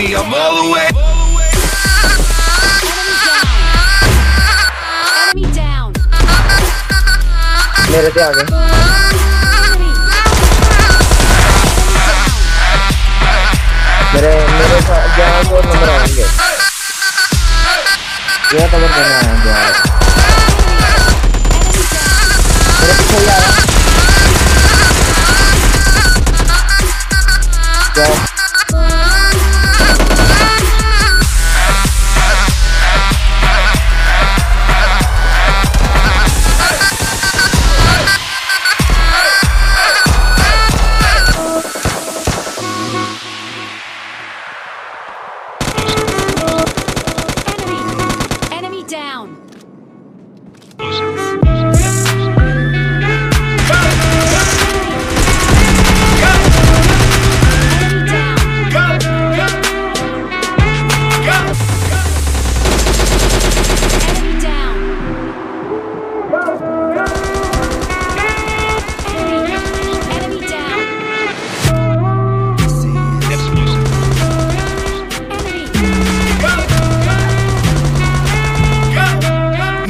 I'm all the way. Enemy down. Down. Enemy मेरे मेरे जहाँ वो नंबर आएंगे यह तो बंदा है